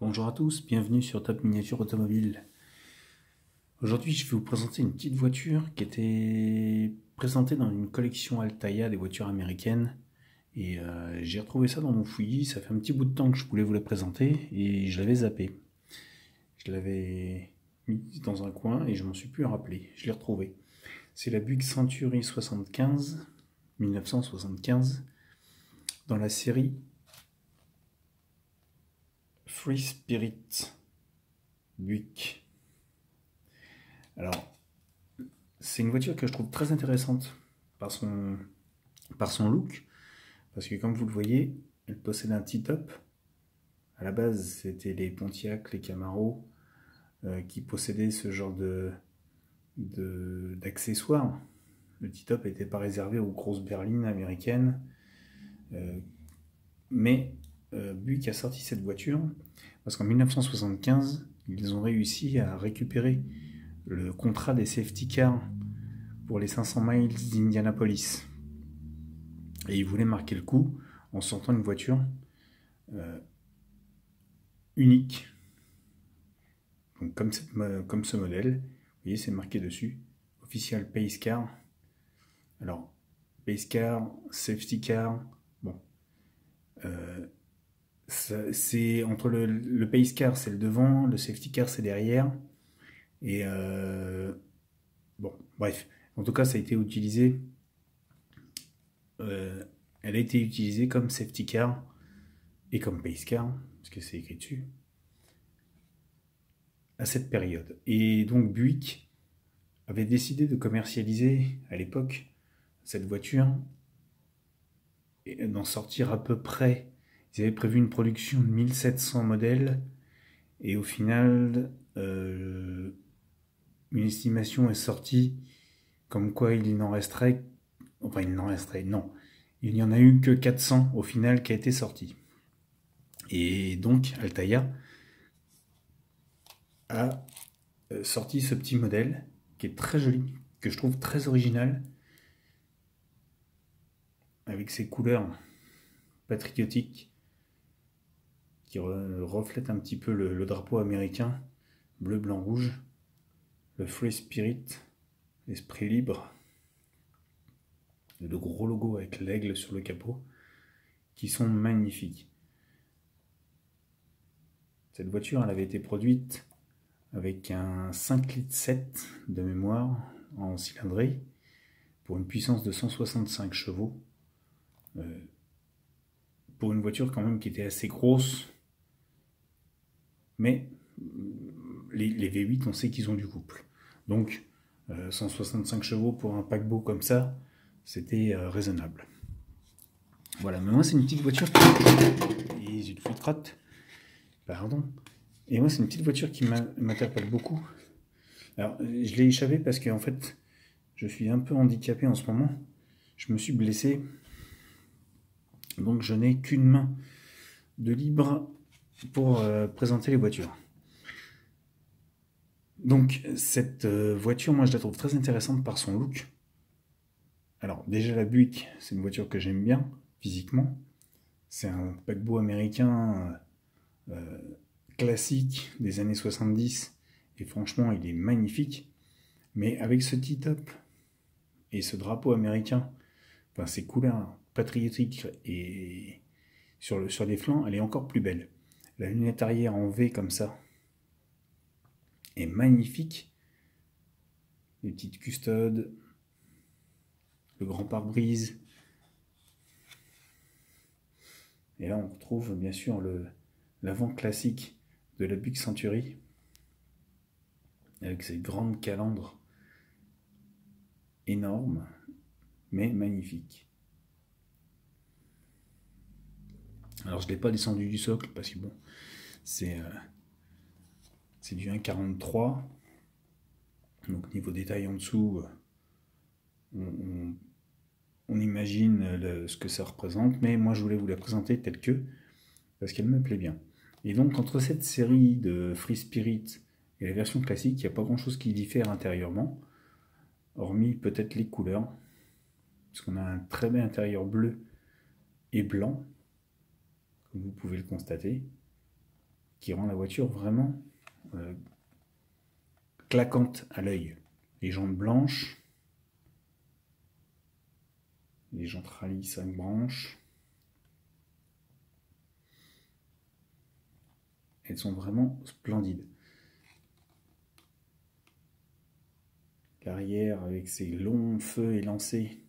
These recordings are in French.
Bonjour à tous, bienvenue sur Top Miniature Automobile. Aujourd'hui, je vais vous présenter une petite voiture qui était présentée dans une collection Altaïa des voitures américaines. Et euh, j'ai retrouvé ça dans mon fouillis, ça fait un petit bout de temps que je voulais vous la présenter et je l'avais zappé. Je l'avais mis dans un coin et je m'en suis plus rappelé, je l'ai retrouvé. C'est la Buick Century 75, 1975, dans la série Free Spirit Buick. Alors, c'est une voiture que je trouve très intéressante par son, look. Parce que comme vous le voyez, elle possède un T-top. À la base, c'était les Pontiac, les Camaro euh, qui possédaient ce genre de d'accessoires. Le T-top n'était pas réservé aux grosses berlines américaines. Euh, mais euh, Buick a sorti cette voiture parce qu'en 1975, ils ont réussi à récupérer le contrat des safety cars pour les 500 miles d'Indianapolis. Et ils voulaient marquer le coup en sortant une voiture euh, unique. Donc comme, comme ce modèle, vous voyez c'est marqué dessus, official pace car. Alors, pace car, safety car, bon. Euh, c'est entre le, le, pace car c'est le devant, le safety car c'est derrière. Et euh, bon, bref. En tout cas, ça a été utilisé. Euh, elle a été utilisée comme safety car et comme pace car, parce que c'est écrit dessus, à cette période. Et donc Buick avait décidé de commercialiser à l'époque cette voiture et d'en sortir à peu près ils avaient prévu une production de 1700 modèles et au final, euh, une estimation est sortie comme quoi il n'en resterait, enfin il n'en resterait, non, il n'y en a eu que 400 au final qui a été sorti. Et donc Altaïa a euh, sorti ce petit modèle qui est très joli, que je trouve très original, avec ses couleurs patriotiques qui reflète un petit peu le, drapeau américain, bleu, blanc, rouge, le Free Spirit, l'esprit libre, le gros logo avec l'aigle sur le capot, qui sont magnifiques. Cette voiture, elle avait été produite avec un 5 litres 7 de mémoire en cylindrée pour une puissance de 165 chevaux. Euh, pour une voiture quand même qui était assez grosse mais les, V8, on sait qu'ils ont du couple. Donc, 165 euh, chevaux pour un paquebot comme ça, c'était euh, raisonnable. Voilà, mais moi c'est une petite voiture qui... une Pardon. Et moi c'est une petite voiture qui m'interpelle beaucoup. Alors, je l'ai échappé parce qu'en fait, je suis un peu handicapé en ce moment. Je me suis blessé. Donc je n'ai qu'une main de libre pour euh, présenter les voitures. Donc cette euh, voiture, moi je la trouve très intéressante par son look. Alors déjà la Buick, c'est une voiture que j'aime bien physiquement. C'est un paquebot américain euh, classique des années 70 et franchement il est magnifique. Mais avec ce T-top et ce drapeau américain, enfin ces couleurs patriotiques et sur, le, sur les flancs, elle est encore plus belle. La lunette arrière en V comme ça est magnifique. Les petites custodes, le grand pare-brise. Et là, on retrouve bien sûr l'avant classique de la Buick Century avec cette grande calandre énorme mais magnifique. Alors je ne l'ai pas descendu du socle parce que bon, c'est euh, du 1,43. Donc niveau détail en dessous, euh, on, imagine ce que ça représente, mais moi je voulais vous la présenter telle que, parce qu'elle me plaît bien. Et donc entre cette série de Free Spirit et la version classique, il n'y a pas grand chose qui diffère intérieurement, hormis peut-être les couleurs, parce qu'on a un très bel intérieur bleu et blanc, vous pouvez le constater. qui rend la voiture vraiment euh, claquante à l'œil. Les jantes blanches, les jantes rallye 5 branches. Elles sont vraiment splendides. L'arrière avec ses longs feux élancés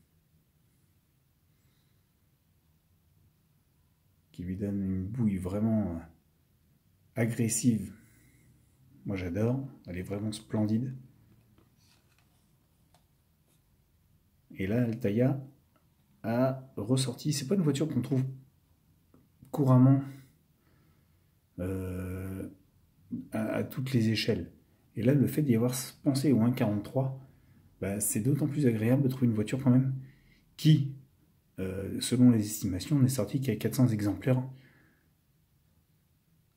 qui lui donne une bouille vraiment agressive. Moi j'adore, elle est vraiment splendide. Et là, Altaïa a ressorti. C'est pas une voiture qu'on trouve couramment euh, à, toutes les échelles. Et là, le fait d'y avoir pensé au 1.43, bah, c'est d'autant plus agréable de trouver une voiture quand même qui, euh, selon les estimations, n'est sortie qu'à 400 exemplaires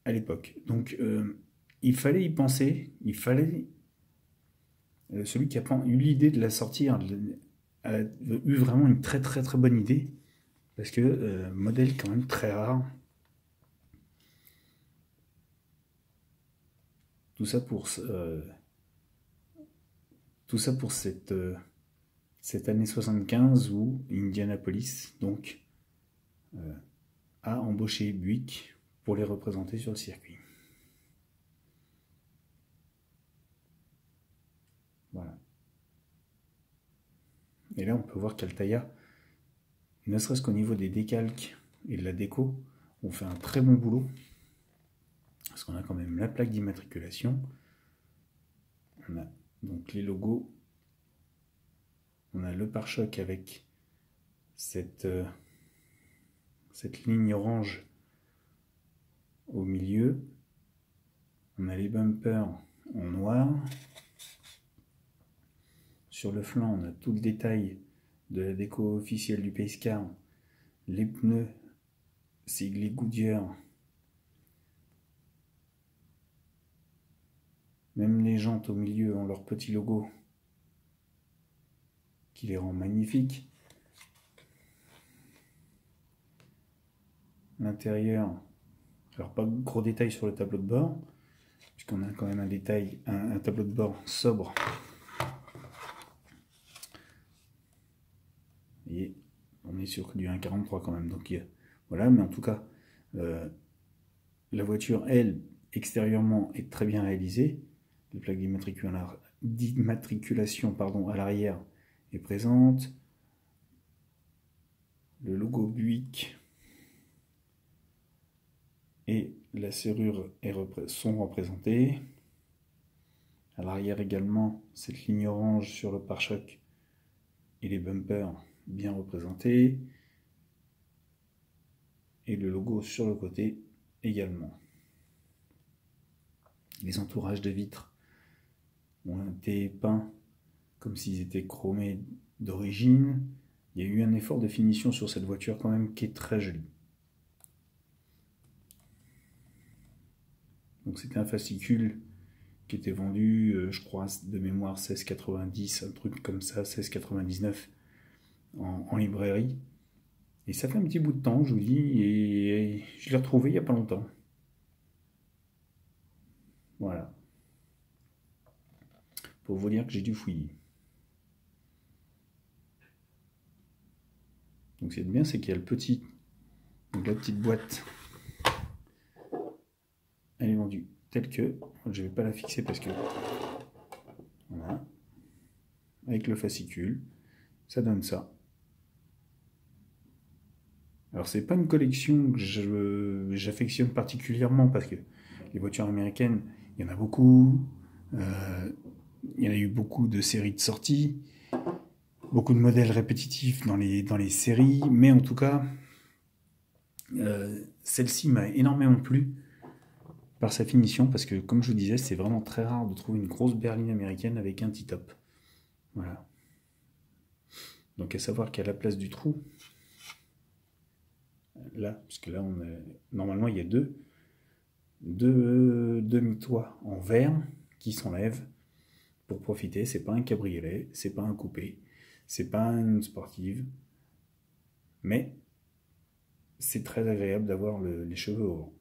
à l'époque. Donc, euh, il fallait y penser, il fallait. celui qui a eu l'idée de la sortir a eu vraiment une très très très bonne idée, parce que euh, modèle quand même très rare. Tout ça pour euh, tout ça pour cette euh, cette année 75 où Indianapolis donc a embauché Buick pour les représenter sur le circuit. Voilà. Et là, on peut voir qu'Altaïa, ne serait-ce qu'au niveau des décalques et de la déco, on fait un très bon boulot. Parce qu'on a quand même la plaque d'immatriculation. On a donc les logos. On a le pare-choc avec cette, euh, cette ligne orange au milieu. On a les bumpers en noir. Sur le flanc, on a tout le détail de la déco officielle du Pacecar. Les pneus siglés Goodyear. Même les jantes au milieu ont leur petit logo qui les rend magnifiques. L'intérieur, alors pas gros détails sur le tableau de bord, puisqu'on a quand même un détail, un tableau de bord sobre on est sur du 1,43 quand même. Donc voilà, mais en tout cas, euh, la voiture, elle, extérieurement, est très bien réalisée. Les plaques d'immatriculation à l'arrière est présente. Le logo Buick et la serrure sont représentés. À l'arrière également, cette ligne orange sur le pare-choc et les bumpers bien représenté. Et le logo sur le côté également. Les entourages de vitres ont été peints comme s'ils étaient chromés d'origine. Il y a eu un effort de finition sur cette voiture quand même qui est très jolie. Donc c'était un fascicule qui était vendu, euh, je crois, de mémoire 16,90, un truc comme ça, 16,99 en, librairie. Et ça fait un petit bout de temps, je vous dis, et je l'ai retrouvé il n'y a pas longtemps. Voilà. Pour vous dire que j'ai dû fouiller. Ce qui est bien, c'est qu'il y a le petit, donc la petite boîte. Elle est vendue telle que, je vais pas la fixer parce que, voilà, avec le fascicule, ça donne ça. Alors c'est pas une collection que j'affectionne particulièrement parce que les voitures américaines, il y en a beaucoup. Euh, il y en a eu beaucoup de séries de sorties, beaucoup de modèles répétitifs dans les, séries, mais en tout cas, euh, celle-ci m'a énormément plu par sa finition parce que, comme je vous disais, c'est vraiment très rare de trouver une grosse berline américaine avec un T-top. Voilà. Donc à savoir qu'à la place du trou, là, puisque là, on normalement, il y a deux, deux demi-toits en verre qui s'enlèvent pour profiter. C'est pas un cabriolet, c'est pas un coupé, c'est pas une sportive, mais c'est très agréable d'avoir les cheveux au vent.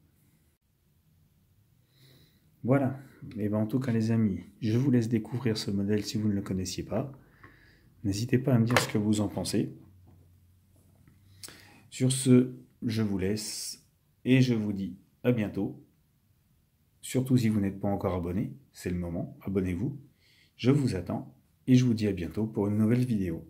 Voilà. Et bien en tout cas les amis, je vous laisse découvrir ce modèle si vous ne le connaissiez pas. N'hésitez pas à me dire ce que vous en pensez. Sur ce, je vous laisse et je vous dis à bientôt. Surtout si vous n'êtes pas encore abonné, c'est le moment, abonnez-vous. Je vous attends et je vous dis à bientôt pour une nouvelle vidéo.